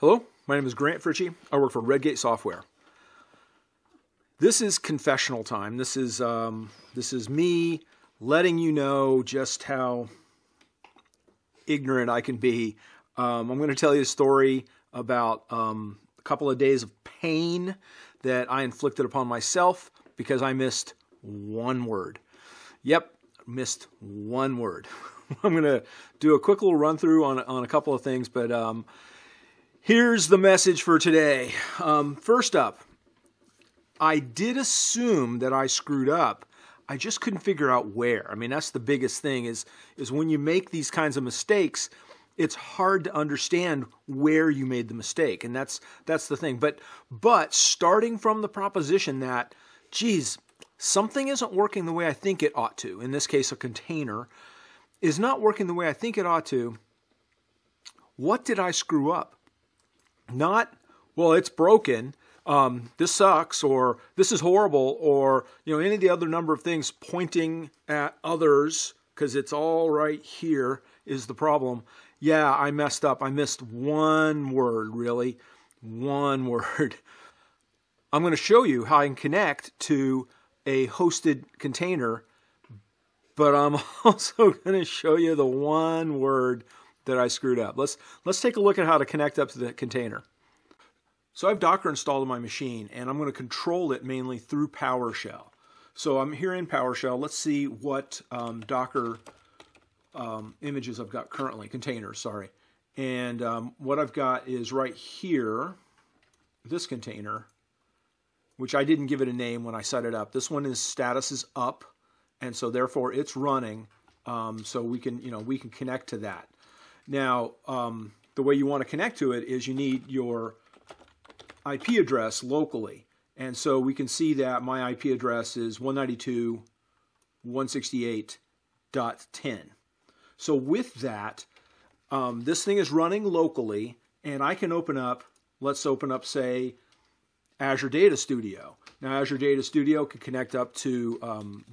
Hello, my name is Grant Fritchey. I work for Redgate Software. This is confessional time. This is um, this is me letting you know just how ignorant I can be. Um, I'm going to tell you a story about um, a couple of days of pain that I inflicted upon myself because I missed one word. Yep, missed one word. I'm going to do a quick little run through on on a couple of things, but um, Here's the message for today. Um, first up, I did assume that I screwed up. I just couldn't figure out where. I mean, that's the biggest thing is is when you make these kinds of mistakes, it's hard to understand where you made the mistake, and that's that's the thing. But but starting from the proposition that, geez, something isn't working the way I think it ought to. In this case, a container is not working the way I think it ought to. What did I screw up? Not, well, it's broken. Um, this sucks, or this is horrible, or you know any of the other number of things pointing at others because it's all right here is the problem. Yeah, I messed up. I missed one word, really, one word. I'm going to show you how I can connect to a hosted container, but I'm also going to show you the one word that I screwed up. Let's, let's take a look at how to connect up to the container. So I have Docker installed on my machine, and I'm going to control it mainly through PowerShell. So I'm here in PowerShell. Let's see what um, Docker um, images I've got currently, containers, sorry. And um, what I've got is right here, this container, which I didn't give it a name when I set it up. This one is status is up, and so therefore it's running. Um, so we can, you know, we can connect to that. Now, um, the way you want to connect to it is you need your IP address locally. And so we can see that my IP address is 192.168.10. So with that, um, this thing is running locally, and I can open up, let's open up, say, Azure Data Studio. Now, Azure Data Studio can connect up to, um,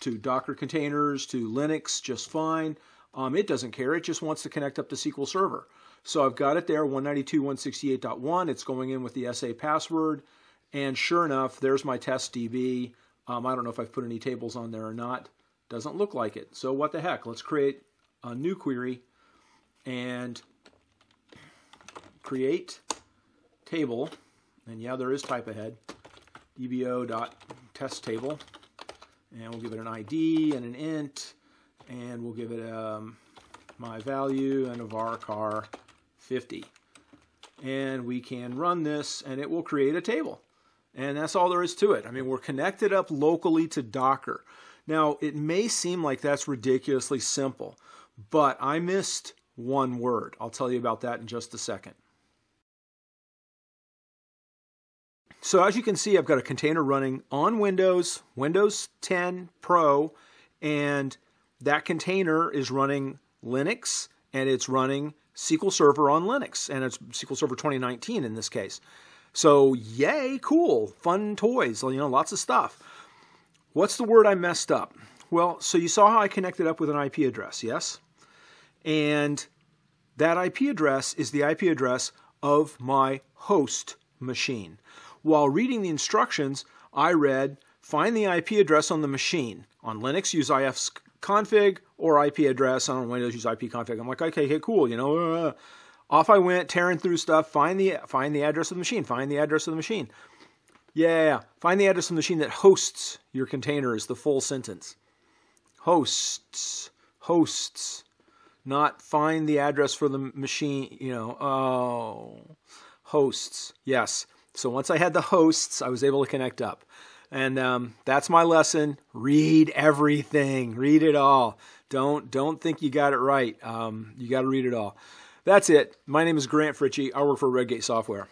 to Docker containers, to Linux just fine. Um, it doesn't care. It just wants to connect up to SQL Server. So I've got it there, 192.168.1. It's going in with the SA password. And sure enough, there's my test DB. Um, I don't know if I've put any tables on there or not. Doesn't look like it. So what the heck? Let's create a new query and create table. And yeah, there is type ahead. dbo.test table. And we'll give it an ID and an int and we'll give it um, my value and a varchar 50. And we can run this and it will create a table. And that's all there is to it. I mean, we're connected up locally to Docker. Now, it may seem like that's ridiculously simple, but I missed one word. I'll tell you about that in just a second. So as you can see, I've got a container running on Windows, Windows 10 Pro, and that container is running Linux and it's running SQL Server on Linux, and it's SQL Server 2019 in this case. So yay, cool, fun toys, you know, lots of stuff. What's the word I messed up? Well, so you saw how I connected up with an IP address, yes? And that IP address is the IP address of my host machine. While reading the instructions, I read find the IP address on the machine. On Linux, use if config or IP address. On Windows, use IP config. I'm like, okay, okay, cool. You know, uh, off I went, tearing through stuff. Find the find the address of the machine. Find the address of the machine. Yeah, find the address of the machine that hosts your container is the full sentence. Hosts, hosts, not find the address for the machine. You know, oh, hosts. Yes. So once I had the hosts, I was able to connect up. And um, that's my lesson. Read everything. Read it all. Don't don't think you got it right. Um, you got to read it all. That's it. My name is Grant Fritchey. I work for Redgate Software.